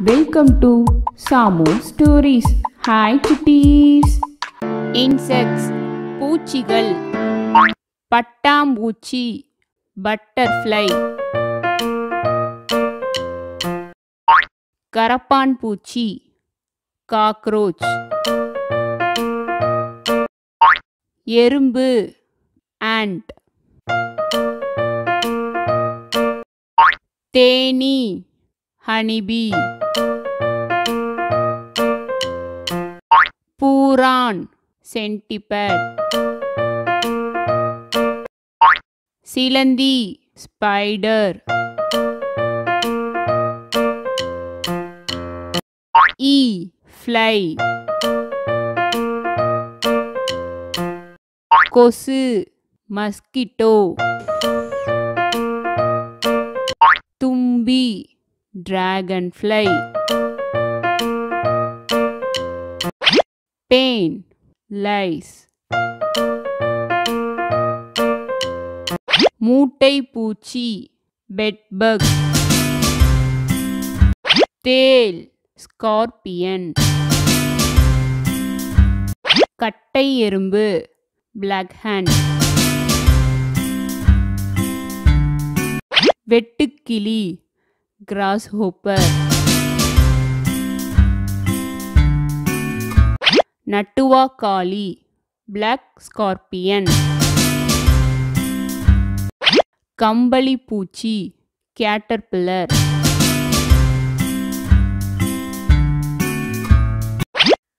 Welcome to Samu stories hi குட்டீஸ் insects பூச்சிகள் பட்டாம்பூச்சி பட்டர்ஃப்ளை கரப்பான் பூச்சி காக்ரோச் எறும்பு and Theni honeybee Centurion, centipede. Silandi, spider. E, fly. Kosu, mosquito. Tumbi, dragonfly. Flies மூட்டை பூச்சி பெட்பக் தேல் ஸ்கார்பியன் கட்டை எறும்பு பிளாக் ஹேண்ட் வெட்டுக்கிளி கிராஸ் ஹோப்பர் நட்டுவாக்காளி பிளாக் ஸ்கார்பியன் கம்பளி பூச்சி கேட்டர்பில்லர்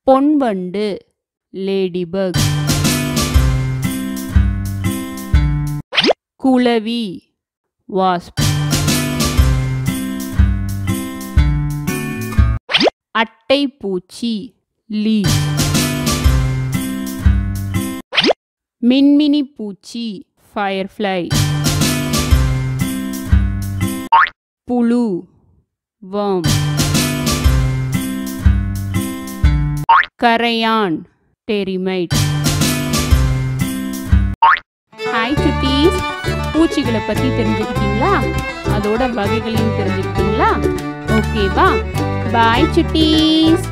பொன்வண்டு லேடிபக் குளவி வாஸ்ப் அட்டை பூச்சி லீ மின்மினி பூச்சி ஃபயர்ஃப்ளை புழு worm. கரையான் டெரிமைட் ஹாய் சுட்டீஸ் பூச்சிகளை பற்றி தெரிஞ்சுக்கிட்டீங்களா? அதோட வகைகளையும் தெரிஞ்சுக்கிட்டீங்களா? ஓகேவா பாய் சுட்டீஸ்